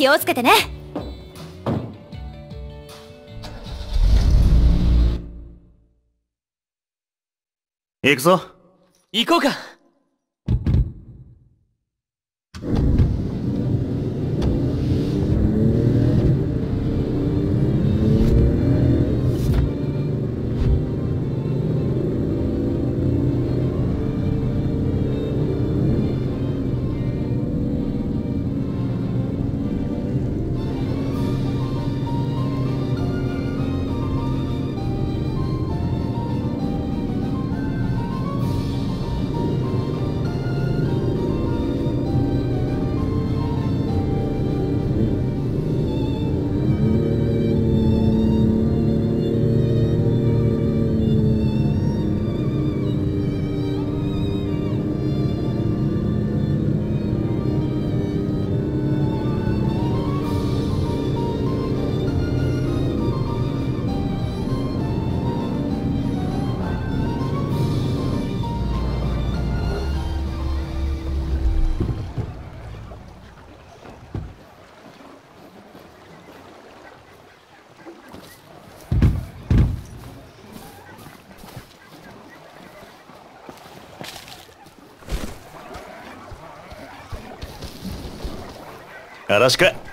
気をつけてね。行くぞ。行こうかよろしく。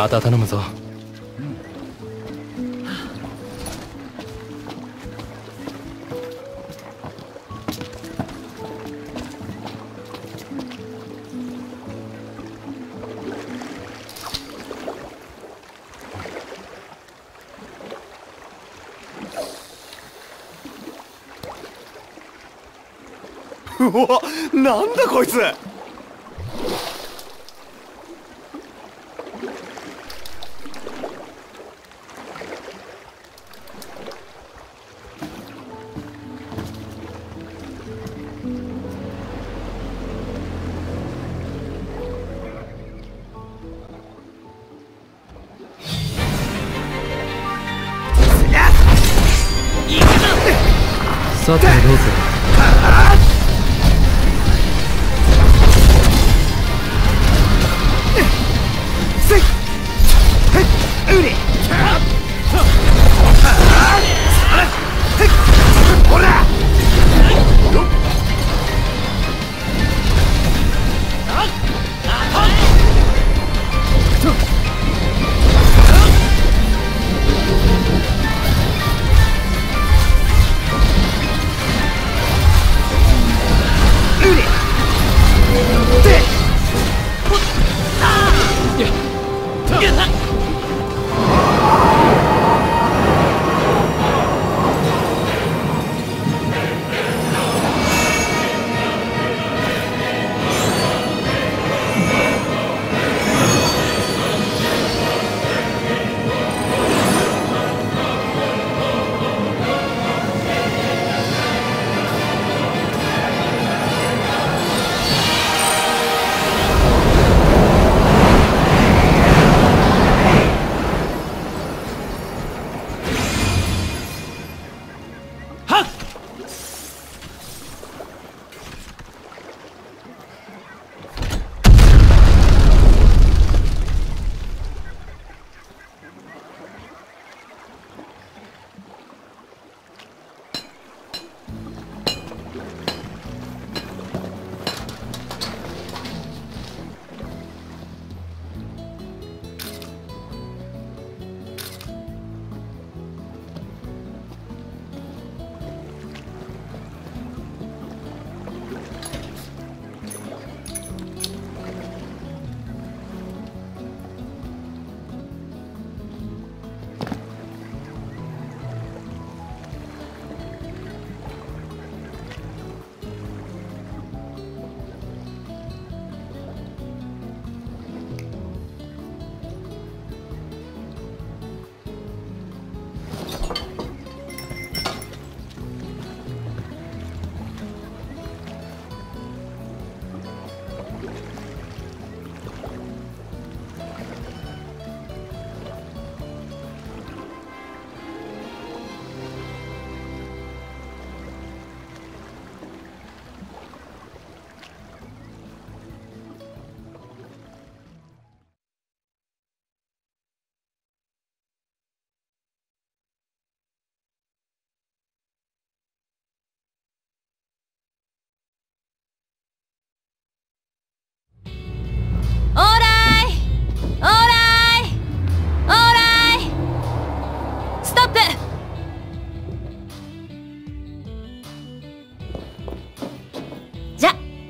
また頼むぞ。うわなんだこいつ。さてどうぞ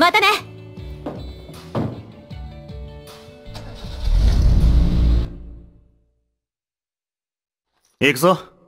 またね。行くぞ。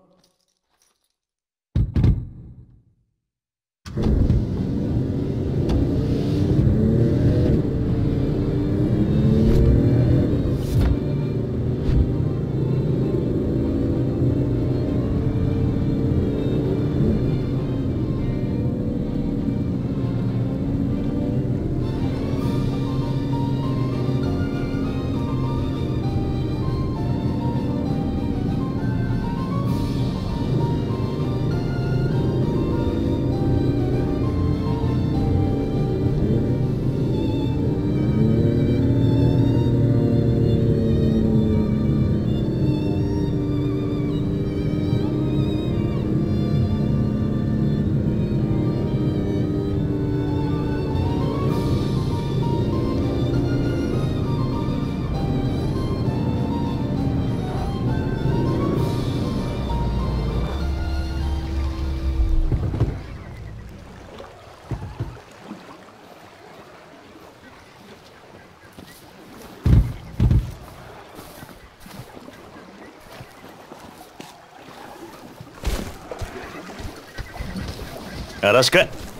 よろしく。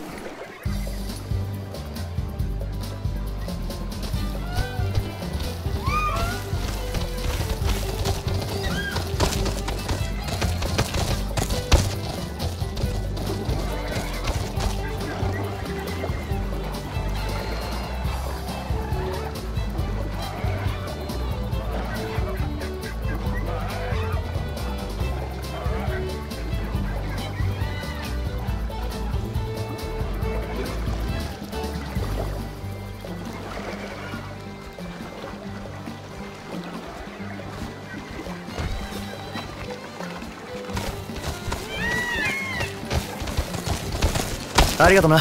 ありがとな。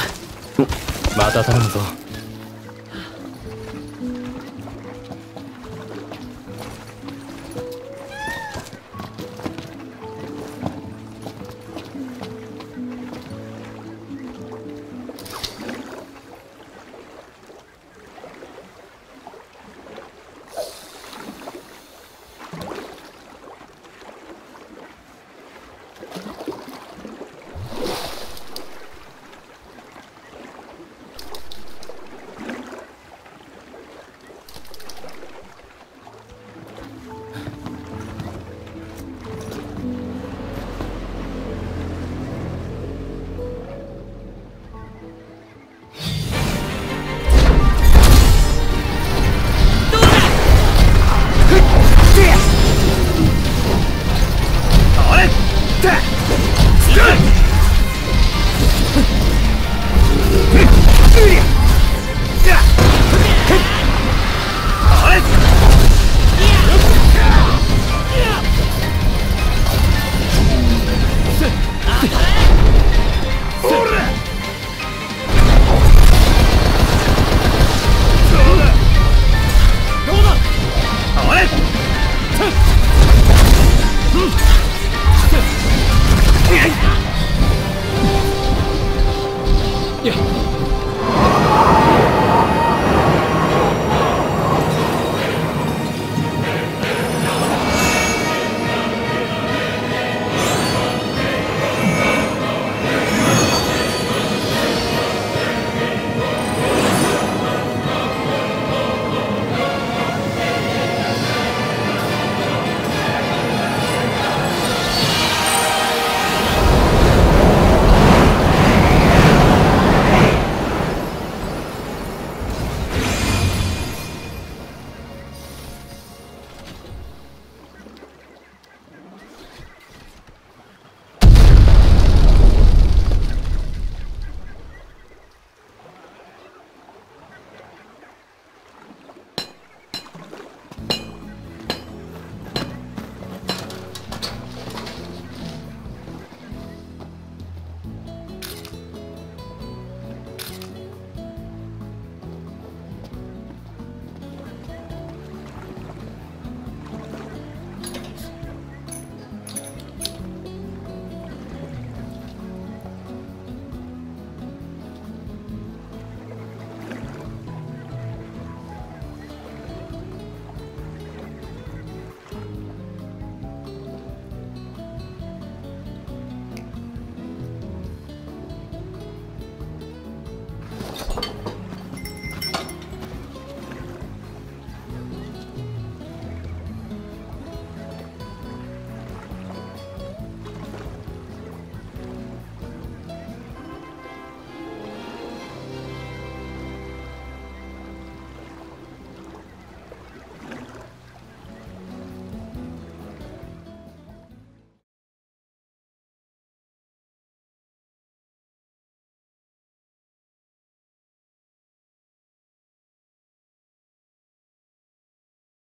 また頼むぞ。